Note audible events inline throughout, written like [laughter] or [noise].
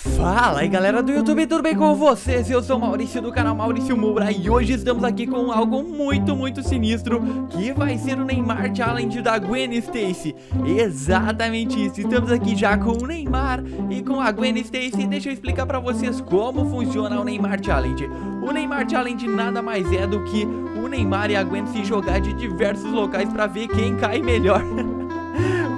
Fala aí galera do YouTube, tudo bem com vocês? Eu sou o Maurício do canal Maurício Moura e hoje estamos aqui com algo muito, muito sinistro que vai ser o Neymar Challenge da Gwen Stacy. Exatamente isso, estamos aqui já com o Neymar e com a Gwen Stacy. Deixa eu explicar pra vocês como funciona o Neymar Challenge. O Neymar Challenge nada mais é do que o Neymar e a Gwen se jogar de diversos locais pra ver quem cai melhor [laughs]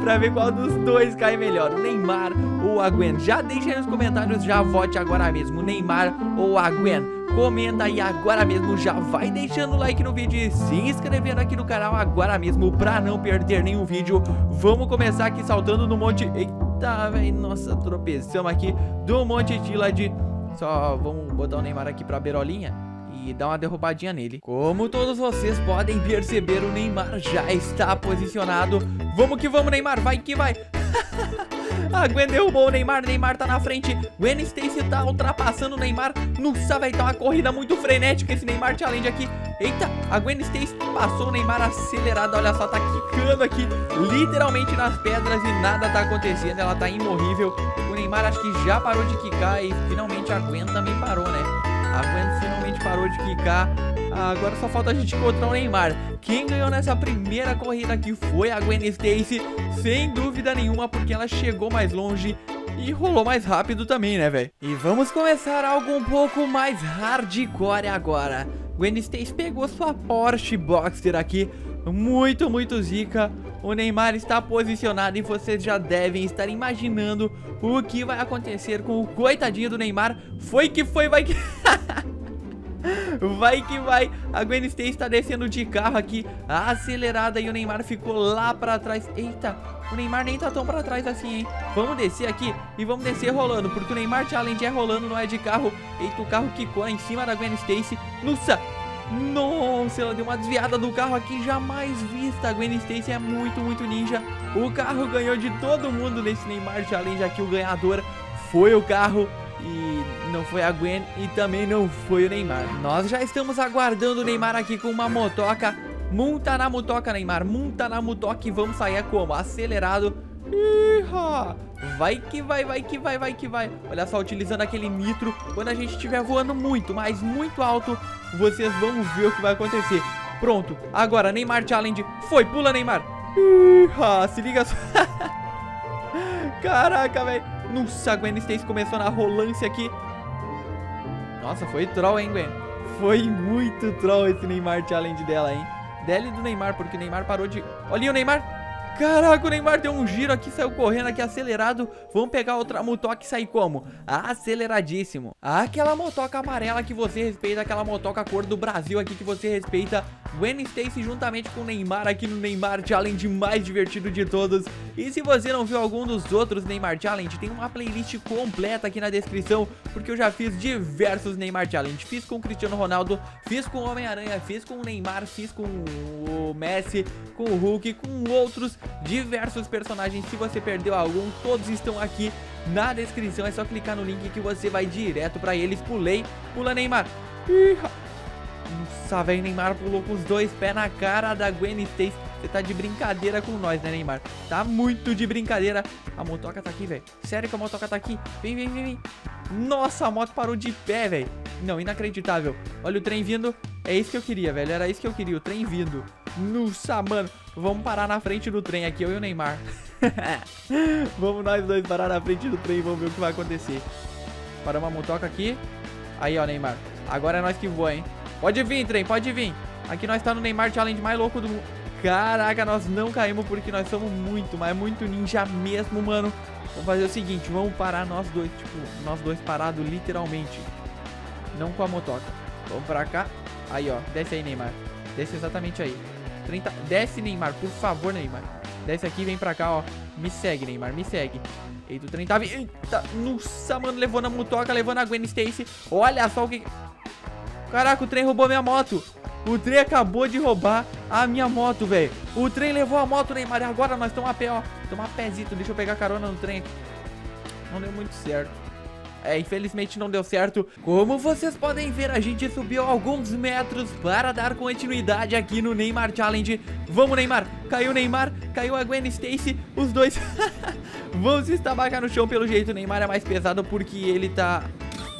pra ver qual dos dois cai melhor, o Neymar ou a Gwen. Já deixa aí nos comentários, já vote agora mesmo, Neymar ou a Gwen. Comenta aí agora mesmo, já vai deixando o like no vídeo e se inscrevendo aqui no canal agora mesmo pra não perder nenhum vídeo. Vamos começar aqui saltando no monte... Eita, velho, nossa, tropeçamos aqui do monte de de... Só vamos botar o Neymar aqui pra beirolinha e dar uma derrubadinha nele. Como todos vocês podem perceber, o Neymar já está posicionado. Vamos que vamos, Neymar, vai que vai. [laughs] A Gwen derrubou o Neymar, Neymar tá na frente. Gwen Stacy tá ultrapassando o Neymar. Nossa, vai tá uma corrida muito frenética esse Neymar Challenge aqui. Eita, a Gwen Stacy passou o Neymar acelerado. Olha só, tá quicando aqui Literalmente nas pedras e nada tá acontecendo. Ela tá imorrível. O Neymar acho que já parou de quicar E finalmente a Gwen também parou, né? A Gwen finalmente parou de quicar. Agora só falta a gente encontrar o Neymar. Quem ganhou nessa primeira corrida aqui foi a Gwen Stacy Sem dúvida nenhuma, porque ela chegou mais longe e rolou mais rápido também, né, velho? E vamos começar algo um pouco mais hardcore agora. Gwen Stacy pegou sua Porsche Boxer aqui. Muito, muito zica. O Neymar está posicionado e vocês já devem estar imaginando o que vai acontecer com o coitadinho do Neymar. Foi que foi, vai que... [laughs] Vai que vai. A Gwen Stacy está descendo de carro aqui, acelerada, e o Neymar ficou lá pra trás. Eita, o Neymar nem tá tão pra trás assim, hein? Vamos descer aqui e vamos descer rolando, porque o Neymar Challenge é rolando, não é de carro. Eita, o carro quicou em cima da Gwen Stacy. Nossa, nossa, ela deu uma desviada do carro aqui jamais vista. A Gwen Stacy é muito, muito ninja. O carro ganhou de todo mundo nesse Neymar Challenge aqui. O ganhador foi o carro e não foi a Gwen e também não foi o Neymar. Nós já estamos aguardando o Neymar aqui com uma motoca. Monta na motoca, Neymar. Monta na motoca e vamos sair como? Acelerado. Iha! Vai que vai, vai que vai, vai que vai. Olha só, utilizando aquele nitro. Quando a gente estiver voando muito, mas muito alto, vocês vão ver o que vai acontecer. Pronto. Agora, Neymar Challenge. Foi, pula, Neymar. Iha! Se liga só. [laughs] Caraca, velho. Nossa, a Gwen Stacy começou na rolância aqui. Nossa, foi troll, hein, Gwen? Foi muito troll esse Neymar Challenge dela, hein? Dele do Neymar, porque o Neymar parou de... Olha o Neymar... Caraca, o Neymar deu um giro aqui, saiu correndo aqui acelerado. Vamos pegar outra motoca e sair como? Aceleradíssimo. Aquela motoca amarela que você respeita, aquela motoca cor do Brasil aqui que você respeita. Gwen Stacy juntamente com o Neymar aqui no Neymar Challenge mais divertido de todos. E se você não viu algum dos outros Neymar Challenge, tem uma playlist completa aqui na descrição, porque eu já fiz diversos Neymar Challenge. Fiz com o Cristiano Ronaldo, fiz com o Homem-Aranha, fiz com o Neymar, fiz com o Messi, com o Hulk, com outros diversos personagens. Se você perdeu algum, todos estão aqui na descrição. É só clicar no link que você vai direto pra eles. Pulei, pula Neymar. Nossa, velho, Neymar pulou com os dois pés na cara da Gwen Stacy. Você tá de brincadeira com nós, né, Neymar? Tá muito de brincadeira. A motoca tá aqui, velho. Sério que a motoca tá aqui? Vem, vem, vem, vem. Nossa, a moto parou de pé, velho. Não, inacreditável. Olha o trem vindo. É isso que eu queria, velho. Era isso que eu queria, o trem vindo. Nossa, mano. Vamos parar na frente do trem aqui, eu e o Neymar. [laughs] vamos nós dois parar na frente do trem e vamos ver o que vai acontecer. Paramos a motoca aqui. Aí, ó, Neymar. Agora é nós que voa, hein? Pode vir, trem, pode vir. Aqui nós tá no Neymar Challenge mais louco do mundo. Caraca, nós não caímos porque nós somos muito, mas muito ninja mesmo, mano. Vamos fazer o seguinte, vamos parar nós dois, tipo, nós dois parados literalmente. Não com a motoca. Vamos pra cá. Aí, ó, desce aí, Neymar. Desce exatamente aí. 30... Desce, Neymar, por favor, Neymar. Desce aqui, vem pra cá, ó. Me segue, Neymar, me segue. Eita, o trem tá... Eita, nossa, mano, levou na motoca, levou na Gwen Stacy. Olha só o que... Caraca, o trem roubou minha moto. O trem acabou de roubar a minha moto, velho. O trem levou a moto, Neymar. E agora nós estamos a pé, ó. Estamos a pézito. Deixa eu pegar carona no trem. Não deu muito certo. É, infelizmente não deu certo. Como vocês podem ver, a gente subiu alguns metros para dar continuidade aqui no Neymar Challenge. Vamos, Neymar. Caiu o Neymar, caiu a Gwen Stacy. Os dois [laughs] Vamos se estabacar no chão pelo jeito. O Neymar é mais pesado porque ele tá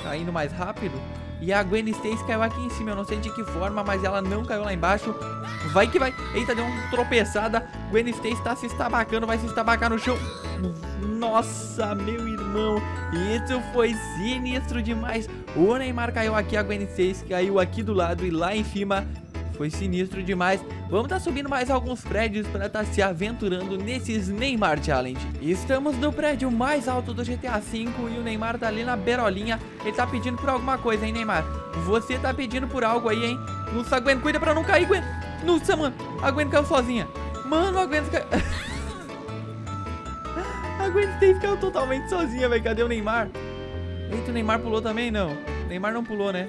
caindo mais rápido. E a Gwen Stacy caiu aqui em cima, eu não sei de que forma, mas ela não caiu lá embaixo. Vai que vai. Eita, deu uma tropeçada. Gwen Stacy tá se estabacando, vai se estabacar no chão. Nossa, meu irmão, isso foi sinistro demais. O Neymar caiu aqui, a Gwen Stacy caiu aqui do lado e lá em cima foi sinistro demais. Vamos estar tá subindo mais alguns prédios para estar tá se aventurando nesses Neymar Challenge. Estamos no prédio mais alto do GTA V e o Neymar tá ali na berolinha. Ele tá pedindo por alguma coisa, hein, Neymar? Você tá pedindo por algo aí, hein? Nossa, Gwen, cuida pra não cair, Gwen. Nossa, mano, a Gwen caiu sozinha. Mano, a Gwen caiu... [laughs] a Gwen Stacy caiu totalmente sozinha, velho. Cadê o Neymar? Eita, o Neymar pulou também? Não. O Neymar não pulou, né?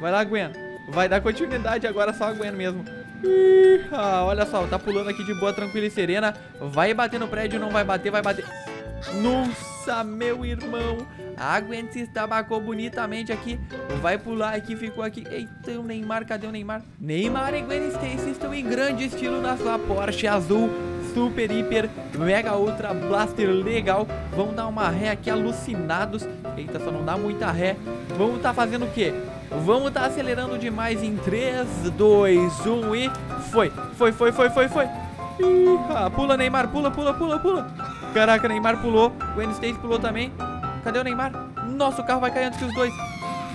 Vai lá, Gwen. Vai dar continuidade agora só a Gwen mesmo. Ih, ah, olha só, tá pulando aqui de boa, tranquila e serena. Vai bater no prédio, não vai bater, vai bater. Nossa, meu irmão. A Gwen se estabacou bonitamente aqui. Vai pular aqui, ficou aqui. Eita, o Neymar, cadê o Neymar? Neymar e Gwen Stacy estão em grande estilo na sua Porsche azul. Super, hiper, mega, ultra, blaster legal. Vamos dar uma ré aqui alucinados. Eita, só não dá muita ré. Vamos tá fazendo o quê? Vamos tá acelerando demais em 3, 2, 1 e... Foi, foi, foi, foi, foi, foi. Ih, pula, Neymar, pula, pula, pula, pula. Caraca, Neymar pulou. O N-State pulou também. Cadê o Neymar? Nossa, o carro vai cair antes que os dois.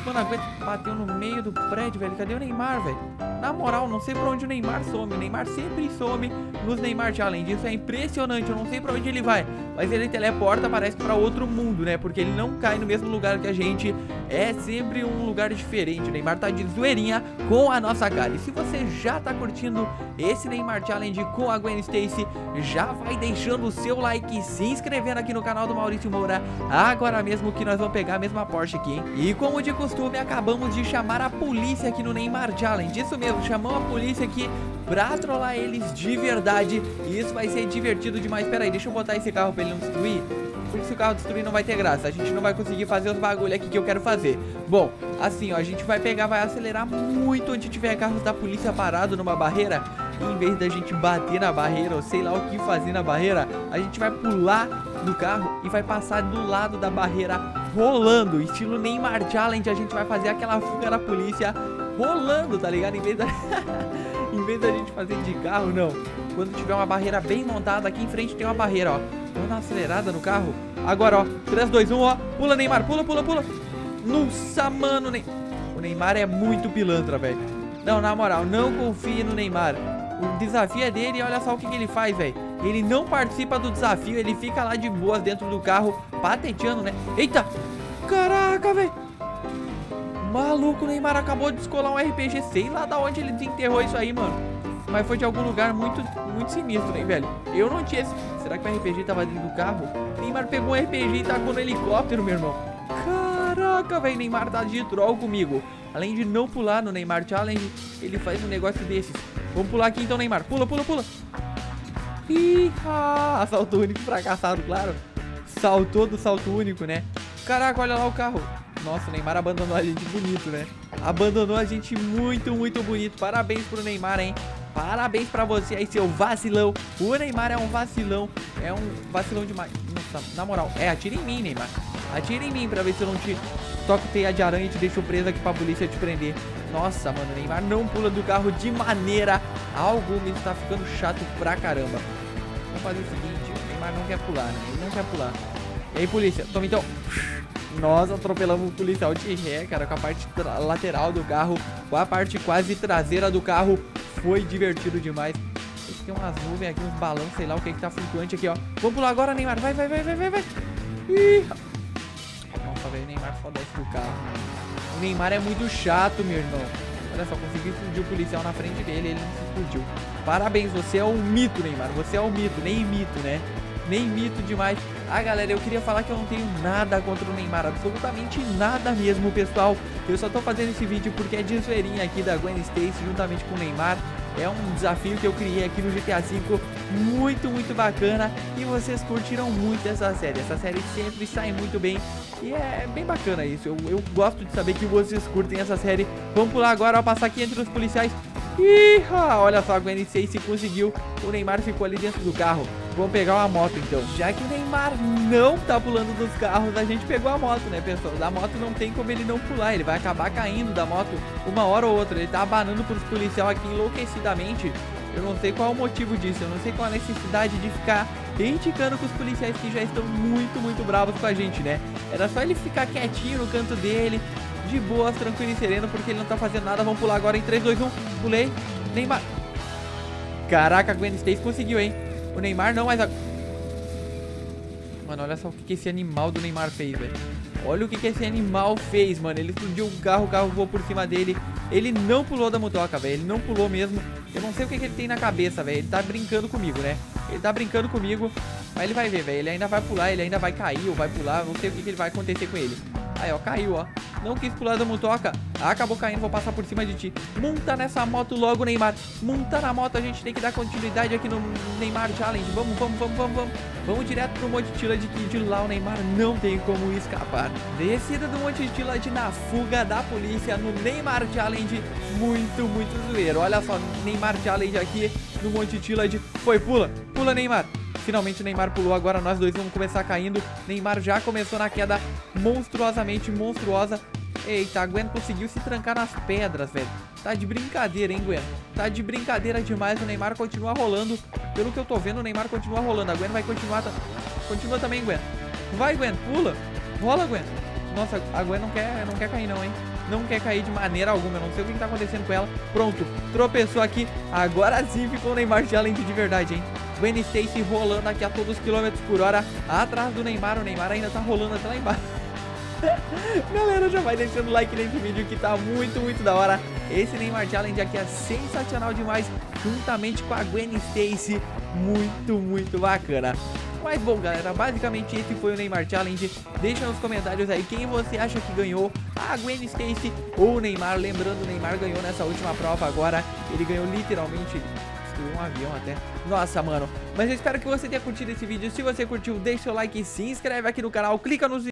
Mano, a bateu no meio do prédio, velho. Cadê o Neymar, velho? Na moral, não sei pra onde o Neymar some. O Neymar sempre some nos Neymar Challenge. Isso é impressionante. Eu não sei pra onde ele vai. Mas ele teleporta, parece pra outro mundo, né? Porque ele não cai no mesmo lugar que a gente. É sempre um lugar diferente. O Neymar tá de zoeirinha com a nossa cara. E se você já tá curtindo esse Neymar Challenge com a Gwen Stacy, já vai deixando o seu like e se inscrevendo aqui no canal do Maurício Moura. Agora mesmo que nós vamos pegar a mesma Porsche aqui, hein? E como de costume, acabamos de chamar a polícia aqui no Neymar Challenge. Isso mesmo, chamamos a polícia aqui pra trollar eles de verdade. E isso vai ser divertido demais. Pera aí, deixa eu botar esse carro pra ele não destruir. Porque se o carro destruir não vai ter graça. A gente não vai conseguir fazer os bagulho aqui que eu quero fazer. Bom, assim, ó, a gente vai pegar, vai acelerar muito onde tiver carros da polícia parado numa barreira. E em vez da gente bater na barreira ou sei lá o que fazer na barreira, a gente vai pular do carro e vai passar do lado da barreira rolando. Estilo Neymar Challenge, a gente vai fazer aquela fuga da polícia rolando, tá ligado? Em vez da... [laughs] em vez da gente fazer de carro, não. Quando tiver uma barreira bem montada, aqui em frente tem uma barreira, ó. Dar uma acelerada no carro. Agora, ó. 3, 2, 1, ó. Pula, Neymar. Pula, pula, pula. Nossa, mano. Ne... O Neymar é muito pilantra, velho. Não, na moral, não confie no Neymar. O desafio é dele e olha só o que, que ele faz, velho. Ele não participa do desafio, ele fica lá de boas dentro do carro, patenteando, né? Eita! Caraca, velho! Maluco, o Neymar acabou de descolar um RPG. Sei lá da onde ele desenterrou isso aí, mano. Mas foi de algum lugar muito, muito sinistro, né, velho? Eu não tinha esse... Será que o RPG tava dentro do carro? Neymar pegou um RPG e tacou no helicóptero, meu irmão. Caraca, velho. Neymar tá de troll comigo. Além de não pular no Neymar Challenge, ele faz um negócio desses. Vamos pular aqui então, Neymar. Pula, pula, pula. Ih, ah, salto único fracassado, claro. Saltou do salto único, né? Caraca, olha lá o carro. Nossa, o Neymar abandonou a gente bonito, né? Abandonou a gente muito, muito bonito. Parabéns pro Neymar, hein? Parabéns pra você aí, seu vacilão. O Neymar é um vacilão. É um vacilão demais. Nossa, na moral. É, atira em mim, Neymar. Atira em mim pra ver se eu não te toco teia de aranha e te deixo preso aqui pra polícia te prender. Nossa, mano, o Neymar não pula do carro de maneira alguma. Isso tá ficando chato pra caramba. Vamos fazer o seguinte. O Neymar não quer pular, né? Ele não quer pular. E aí, polícia? Toma então. Nós atropelamos o policial de ré, cara, com a parte lateral do carro, com a parte quase traseira do carro. Foi divertido demais. Tem umas nuvens aqui, uns balões, sei lá o que que tá flutuante aqui, ó. Vamos pular agora, Neymar. Vai, vai, vai, vai, vai, vai. Ih. Nossa, velho, Neymar só desce do carro. O Neymar é muito chato, meu irmão. Olha só, consegui explodir o policial na frente dele, ele não se explodiu. Parabéns, você é um mito, Neymar. Você é um mito, nem mito, né? Nem mito demais. Ah, galera, eu queria falar que eu não tenho nada contra o Neymar, absolutamente nada mesmo, pessoal. Eu só tô fazendo esse vídeo porque é de zoeirinha aqui da Gwen Stacy juntamente com o Neymar. É um desafio que eu criei aqui no GTA V, muito, muito bacana. E vocês curtiram muito essa série. Essa série sempre sai muito bem. E é bem bacana isso. Eu, eu gosto de saber que vocês curtem essa série. Vamos pular agora, ó, passar aqui entre os policiais. Ih, olha só, a Gwen Stacy conseguiu. O Neymar ficou ali dentro do carro. Vamos pegar uma moto então. Já que o Neymar não tá pulando dos carros, a gente pegou a moto, né, pessoal? Da moto não tem como ele não pular, ele vai acabar caindo da moto uma hora ou outra. Ele tá abanando pros policiais aqui enlouquecidamente. Eu não sei qual é o motivo disso, eu não sei qual a necessidade de ficar criticando com os policiais que já estão muito, muito bravos com a gente, né? Era só ele ficar quietinho no canto dele, de boas, tranquilo e sereno, porque ele não tá fazendo nada. Vamos pular agora em 3, 2, 1. Pulei. Neymar. Caraca, a Gwen Stacy conseguiu, hein? O Neymar não, mas a... Mano, olha só o que, que esse animal do Neymar fez, velho. Olha o que, que esse animal fez, mano. Ele explodiu o carro, o carro voou por cima dele. Ele não pulou da motoca, velho. Ele não pulou mesmo. Eu não sei o que, que ele tem na cabeça, velho. Ele tá brincando comigo, né? Ele tá brincando comigo. Mas ele vai ver, velho. Ele ainda vai pular, ele ainda vai cair ou vai pular. Não sei o que, que vai acontecer com ele. Aí, ó, caiu, ó. Não quis pular da motoca. Acabou caindo, vou passar por cima de ti. Monta nessa moto logo, Neymar. Monta na moto, a gente tem que dar continuidade aqui no Neymar Challenge. Vamos, vamos, vamos, vamos, vamos. Vamos direto pro Monte Tillage, que de lá o Neymar não tem como escapar. Descida do Monte Tillage na fuga da polícia no Neymar Challenge. Muito, muito zoeiro. Olha só, Neymar Challenge aqui no Monte Tillage. Foi, pula, pula, Neymar. Finalmente o Neymar pulou, agora nós dois vamos começar caindo. Neymar já começou na queda monstruosamente monstruosa. Eita, a Gwen conseguiu se trancar nas pedras, velho. Tá de brincadeira, hein, Gwen? Tá de brincadeira demais. O Neymar continua rolando. Pelo que eu tô vendo, o Neymar continua rolando. A Gwen vai continuar. Continua também, Gwen. Vai, Gwen, pula. Rola, Gwen. Nossa, a Gwen não quer, não quer cair não, hein? Não quer cair de maneira alguma. Eu não sei o que, que tá acontecendo com ela. Pronto, tropeçou aqui. Agora sim ficou o Neymar Challenge de verdade, hein? Gwen Stacy rolando aqui a todos os quilômetros por hora atrás do Neymar. O Neymar ainda tá rolando até lá embaixo. [laughs] Galera, já vai deixando o like nesse vídeo que tá muito, muito da hora. Esse Neymar Challenge aqui é sensacional demais, juntamente com a Gwen Stacy. Muito, muito bacana. Mas bom, galera, basicamente esse foi o Neymar Challenge. Deixa nos comentários aí quem você acha que ganhou, a Gwen Stacy ou o Neymar. Lembrando, o Neymar ganhou nessa última prova agora. Ele ganhou literalmente um avião até. Nossa, mano. Mas eu espero que você tenha curtido esse vídeo. Se você curtiu, deixa o like, se inscreve aqui no canal, clica nos